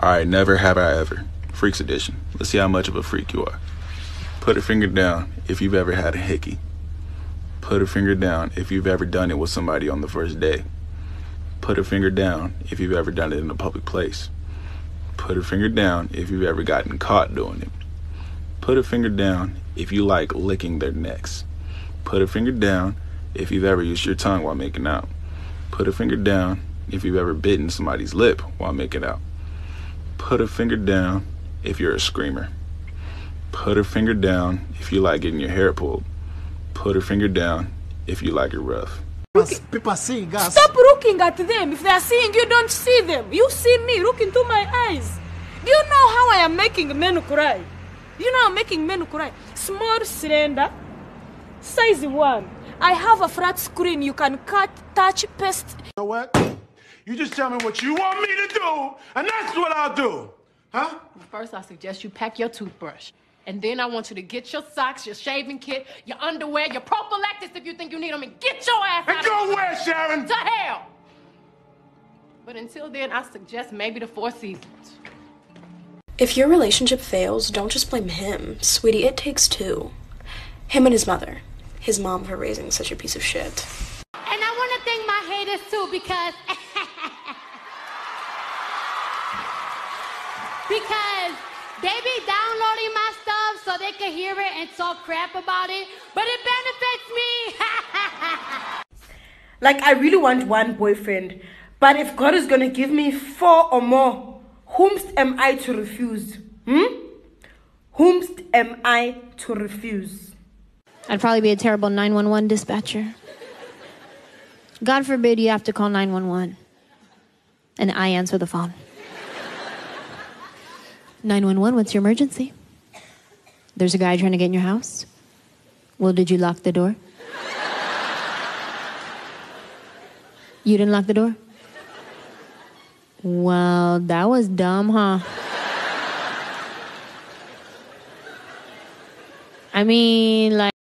All right, never have I ever. Freaks edition. Let's see how much of a freak you are. Put a finger down if you've ever had a hickey. Put a finger down if you've ever done it with somebody on the first day. Put a finger down if you've ever done it in a public place. Put a finger down if you've ever gotten caught doing it. Put a finger down if you like licking their necks. Put a finger down if you've ever used your tongue while making out. Put a finger down if you've ever bitten somebody's lip while making out. Put a finger down if you're a screamer. Put a finger down if you like getting your hair pulled. Put a finger down if you like it rough. People are seeing us. Stop looking at them. If they are seeing you, don't see them. You see me. Look into my eyes. Do you know how I am making men cry? You know I'm making men cry. Small cylinder, size one. I have a flat screen. You can cut, touch, paste. You know what? You just tell me what you want me to do, and that's what I'll do. Huh? First, I suggest you pack your toothbrush. And then I want you to get your socks, your shaving kit, your underwear, your prophylactics if you think you need them, and get your ass And out go of where, Sharon? to hell. But until then, I suggest maybe the Four Seasons. If your relationship fails, don't just blame him. Sweetie, it takes two. Him and his mother. His mom for raising such a piece of shit. And I want to thank my haters too because because they be downloading my stuff so they can hear it and talk crap about it, but it benefits me. Like, I really want one boyfriend, but if God is gonna give me four or more, whomst am I to refuse? Hmm? Whomst am I to refuse? I'd probably be a terrible 911 dispatcher. God forbid you have to call 911 and I answer the phone. 911, what's your emergency? There's a guy trying to get in your house. Well, did you lock the door? You didn't lock the door? Well, that was dumb, huh? I mean, like,